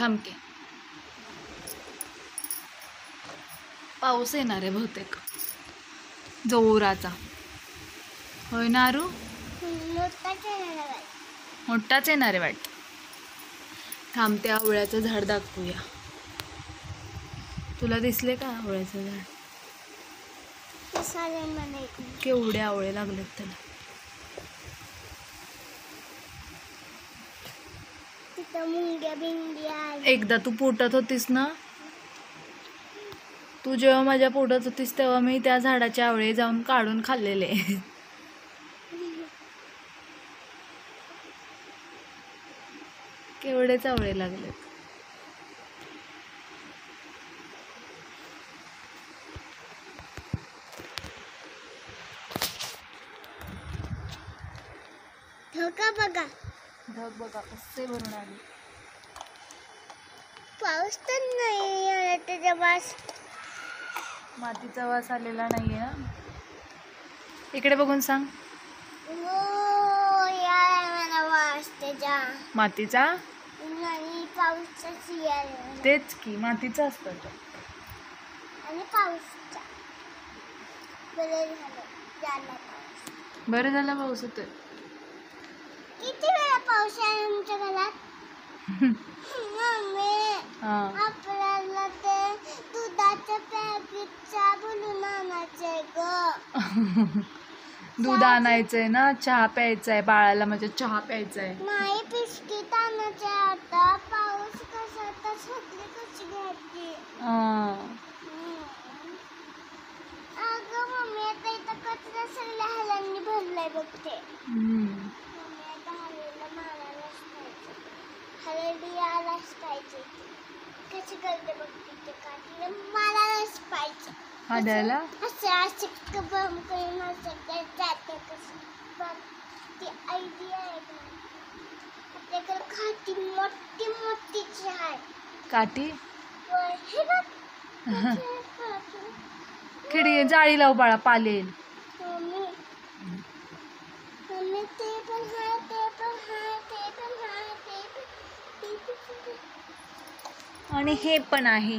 थांबके. पाऊस येणार आहे बहुतेक. जोराचा. होय ना आरू? मोठाच येणार आहे वाटतं. थांबते आवळ्याचं झाड दाखवूया. तुला दिसले का आवळ्याचं झाड? केवढे आवळे लागलेत त्याला. एकदा तू पोटात होतीस ना? तू जेव्हा माझ्या पोटात होतीस तेव्हा मी त्या झाडाचे आवळे जाऊन काढून खाल्लेले. केवढेच आवळे लागलेत. धोका बघा? ढग बघा कसे भरून आले. पाऊस तर नाही आला त्याच्या वास मातीचा वास आलेला नाहीये ना? इकडे बघून सांग. हो मातीचा? पाऊसचाच यार तेच की मातीचा असतं तो. आणि पाऊस बरं झालं पाऊस किती पाऊस आहे आमच्या घरात. मम्मी हा. आपल्याला ते दुधाच्या पॅकेटचा बोलून आणायचंय ग. दूध आणायचंय ना चहा प्यायचाय बाळाला म्हणजे चहा प्यायचाय. नाही बिस्किट आणायचे आता. पाऊस कसा तर छत्री कशी घ्यायची. अगं मम्मी आता इथं कचरा सगळ्या हलांनी भरलाय बघते हम्म. मम्मी आता हवेला मारायलाच पाहिजे हवेली आलाच पाहिजे. कशी बघते ते पाहिजे. हाडायला असं असं बम करून असं काय जाते कसं ती आयडिया आहे का आपल्याकडे खाटी मोठी आहे. काठी? वर हे बघ. कशी खाटी. खिडी जाळी लाव बाळा पालेल. मम्मी. मम्मी ते पण आहे ते पण आहे ते पण आहे. आणि हे पण आहे.